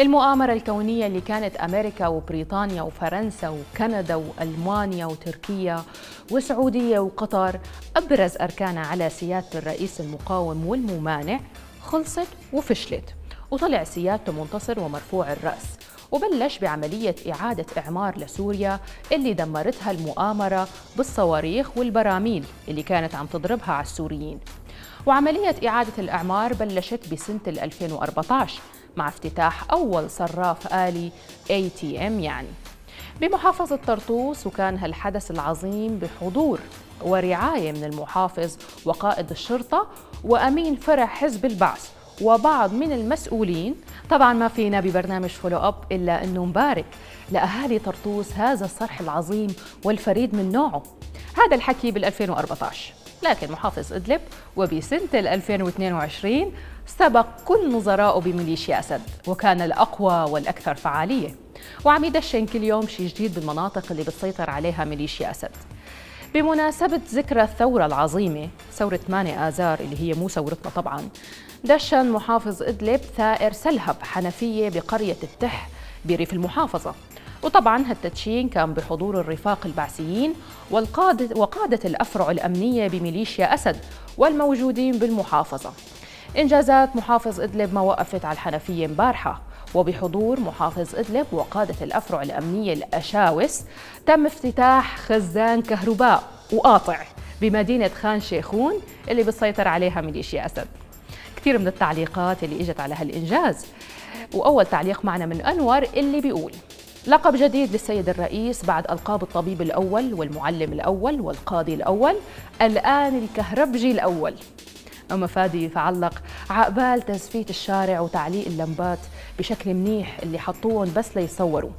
المؤامرة الكونية اللي كانت أمريكا وبريطانيا وفرنسا وكندا وألمانيا وتركيا وسعودية وقطر أبرز أركانها على سيادة الرئيس المقاوم والممانع خلصت وفشلت. وطلع سيادته منتصر ومرفوع الرأس وبلش بعملية إعادة إعمار لسوريا اللي دمرتها المؤامرة بالصواريخ والبراميل اللي كانت عم تضربها على السوريين. وعملية إعادة الإعمار بلشت بسنة 2014 مع افتتاح أول صراف آلي ATM يعني. بمحافظة طرطوس وكان هالحدث العظيم بحضور ورعاية من المحافظ وقائد الشرطة وأمين فرع حزب البعث وبعض من المسؤولين. طبعا ما فينا ببرنامج follow up إلا أنه نبارك لأهالي طرطوس هذا الصرح العظيم والفريد من نوعه. هذا الحكي بال 2014 لكن محافظ إدلب وبسنة 2022 سبق كل نظرائه بميليشيا أسد وكان الأقوى والأكثر فعالية. وعم يدشن كل يوم شيء جديد بالمناطق اللي بتسيطر عليها ميليشيا أسد. بمناسبة ذكرى الثورة العظيمة ثورة 8 آذار اللي هي مو ثورتنا طبعا دشن محافظ إدلب ثائر سلهب حنفية بقرية التح بريف المحافظة. وطبعا هالتدشين كان بحضور الرفاق البعثيين والقادة وقادة الأفرع الأمنية بميليشيا أسد والموجودين بالمحافظة. إنجازات محافظ إدلب ما وقفت على الحنفية مبارحة. وبحضور محافظ إدلب وقادة الأفرع الأمنية الأشاوس تم افتتاح خزان كهرباء وقاطع بمدينة خان شيخون اللي بتسيطر عليها ميليشيا أسد. كثير من التعليقات اللي إجت على هالإنجاز. وأول تعليق معنا من أنور اللي بيقول لقب جديد للسيد الرئيس بعد ألقاب الطبيب الأول والمعلم الأول والقاضي الأول الآن الكهربجي الأول. أما فادي فعلق عقبال تزفيت الشارع وتعليق اللمبات بشكل منيح اللي حطوهم بس ليصوروا.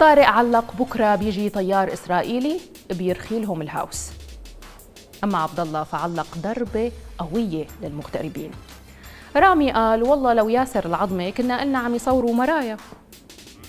طارق علق بكرة بيجي طيار إسرائيلي بيرخي لهم الهاوس. أما عبد الله فعلق ضربة قوية للمغتربين. رامي قال والله لو ياسر العظمة كنا قلنا عم يصوروا مرايا.